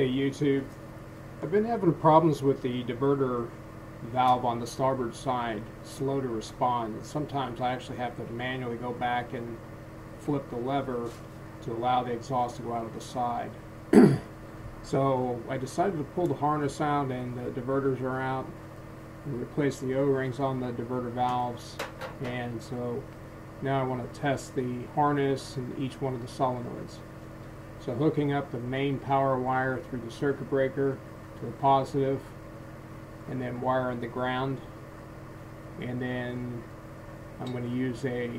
YouTube. I've been having problems with the diverter valve on the starboard side, slow to respond. Sometimes I actually have to manually go back and flip the lever to allow the exhaust to go out of the side. so I decided to pull the harness out and the diverters are out and replace the O-rings on the diverter valves and so now I want to test the harness and each one of the solenoids. So hooking up the main power wire through the circuit breaker to the positive and then wiring the ground and then I'm going to use a,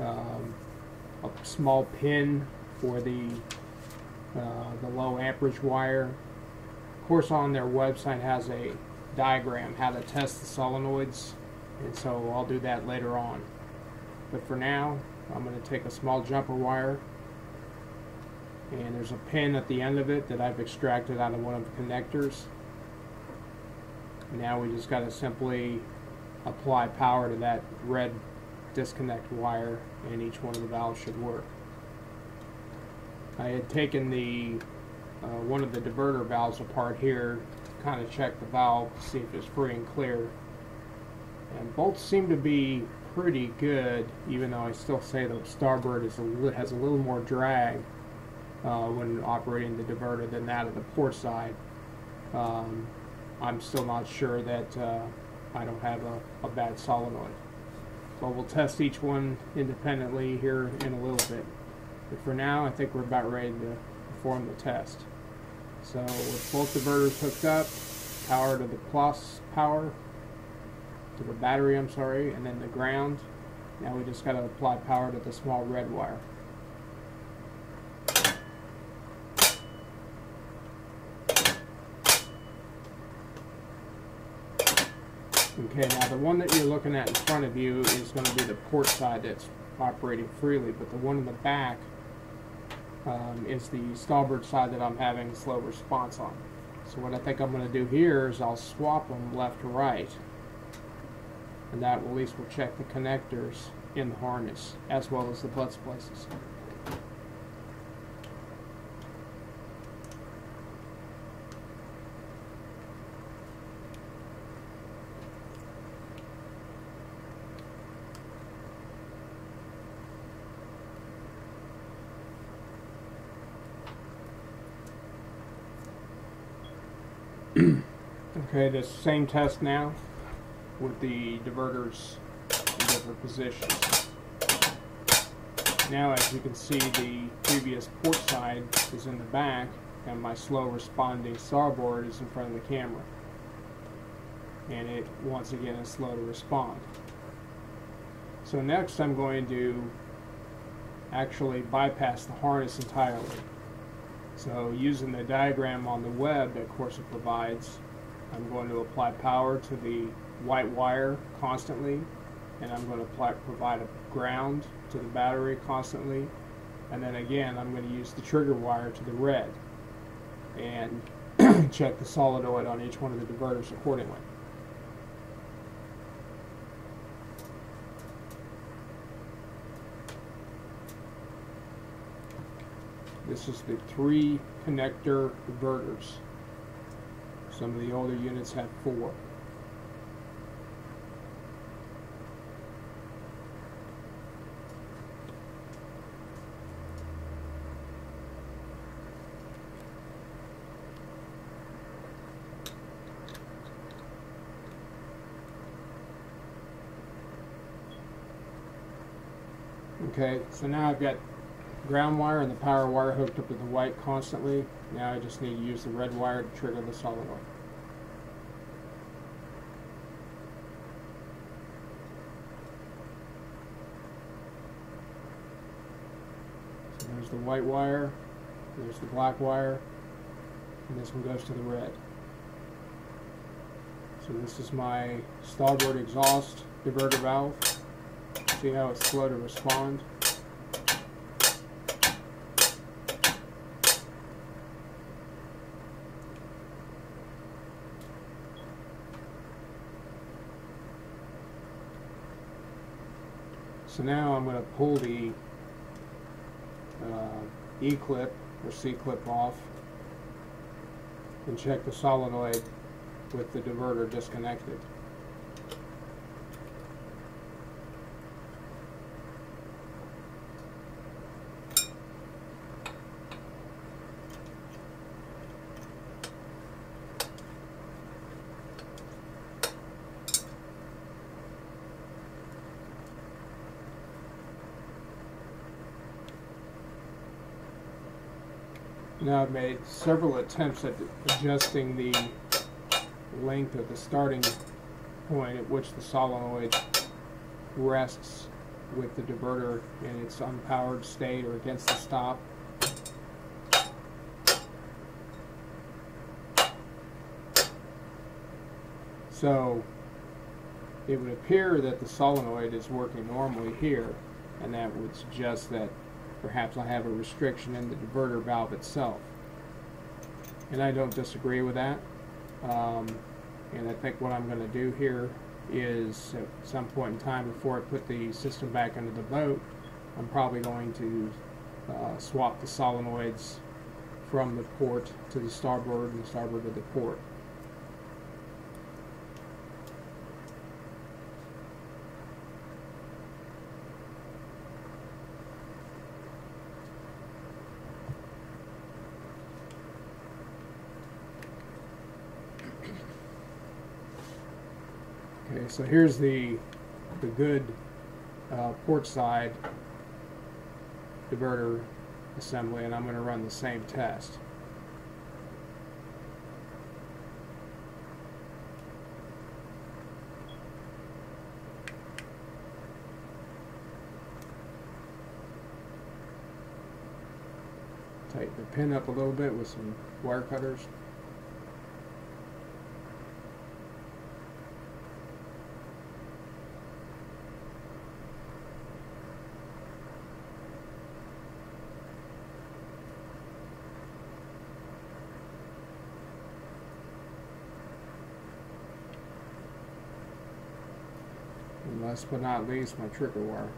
um, a small pin for the uh, the low amperage wire. Of course on their website has a diagram how to test the solenoids and so I'll do that later on. But for now I'm going to take a small jumper wire and there's a pin at the end of it that I've extracted out of one of the connectors. Now we just got to simply apply power to that red disconnect wire and each one of the valves should work. I had taken the uh, one of the diverter valves apart here kind of check the valve to see if it's free and clear and both seem to be pretty good even though I still say the starboard is a, has a little more drag uh, when operating the diverter than that of the port side. Um, I'm still not sure that uh, I don't have a, a bad solenoid. But we'll test each one independently here in a little bit. But for now, I think we're about ready to perform the test. So with both diverters hooked up, power to the plus power, to the battery, I'm sorry, and then the ground. Now we just got to apply power to the small red wire. Okay, now the one that you're looking at in front of you is going to be the port side that's operating freely, but the one in the back um, is the starboard side that I'm having slow response on. So what I think I'm going to do here is I'll swap them left to right, and that at least will check the connectors in the harness as well as the butt splices. Okay, the same test now with the diverters in different positions. Now as you can see the previous port side is in the back and my slow responding starboard is in front of the camera. And it once again is slow to respond. So next I'm going to actually bypass the harness entirely. So using the diagram on the web that Corsa provides, I'm going to apply power to the white wire constantly, and I'm going to apply, provide a ground to the battery constantly, and then again I'm going to use the trigger wire to the red, and check the solenoid on each one of the diverters accordingly. This is the three connector diverters. Some of the older units have four. Okay, so now I've got ground wire and the power wire hooked up to the white constantly. Now I just need to use the red wire to trigger the solenoid. So there's the white wire, there's the black wire, and this one goes to the red. So this is my starboard exhaust diverter valve. See how it's slow to respond. So now I'm going to pull the uh, E-clip or C-clip off and check the solenoid with the diverter disconnected. Now I've made several attempts at adjusting the length of the starting point at which the solenoid rests with the diverter in its unpowered state or against the stop. So it would appear that the solenoid is working normally here and that would suggest that perhaps I have a restriction in the diverter valve itself. And I don't disagree with that. Um, and I think what I'm going to do here is at some point in time before I put the system back into the boat, I'm probably going to uh, swap the solenoids from the port to the starboard and the starboard to the port. Okay, so here's the the good uh, port side diverter assembly, and I'm going to run the same test. Tighten the pin up a little bit with some wire cutters. Last but not least, my trigger wire.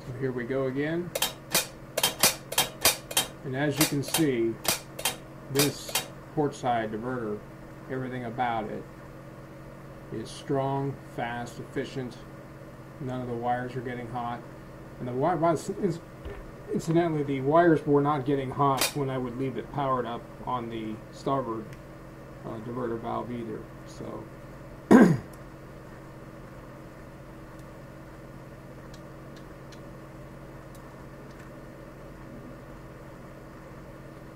So here we go again. And as you can see, this port side diverter, everything about it is strong, fast, efficient. None of the wires are getting hot. And the wire, incidentally, the wires were not getting hot when I would leave it powered up on the starboard uh, diverter valve either. So.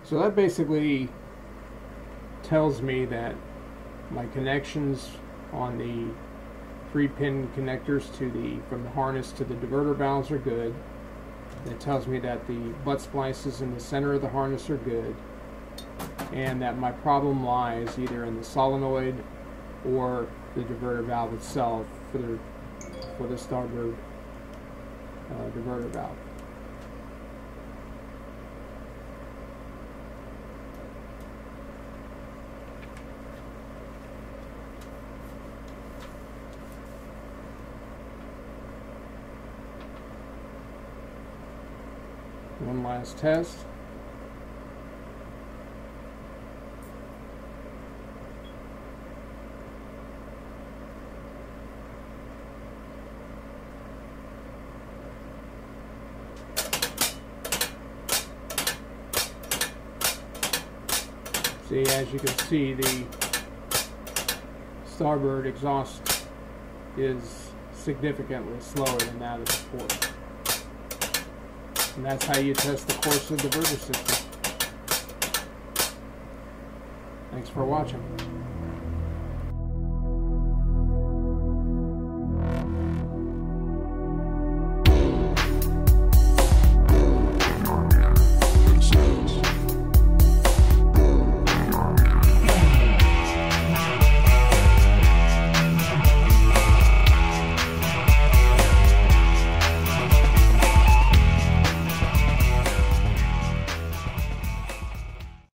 so that basically tells me that my connections on the three pin connectors to the from the harness to the diverter valves are good. It tells me that the butt splices in the center of the harness are good and that my problem lies either in the solenoid or the diverter valve itself for the, for the starboard uh, diverter valve. One last test. As you can see, the starboard exhaust is significantly slower than that of the port. And that's how you test the course of the diverter system. Thanks for watching.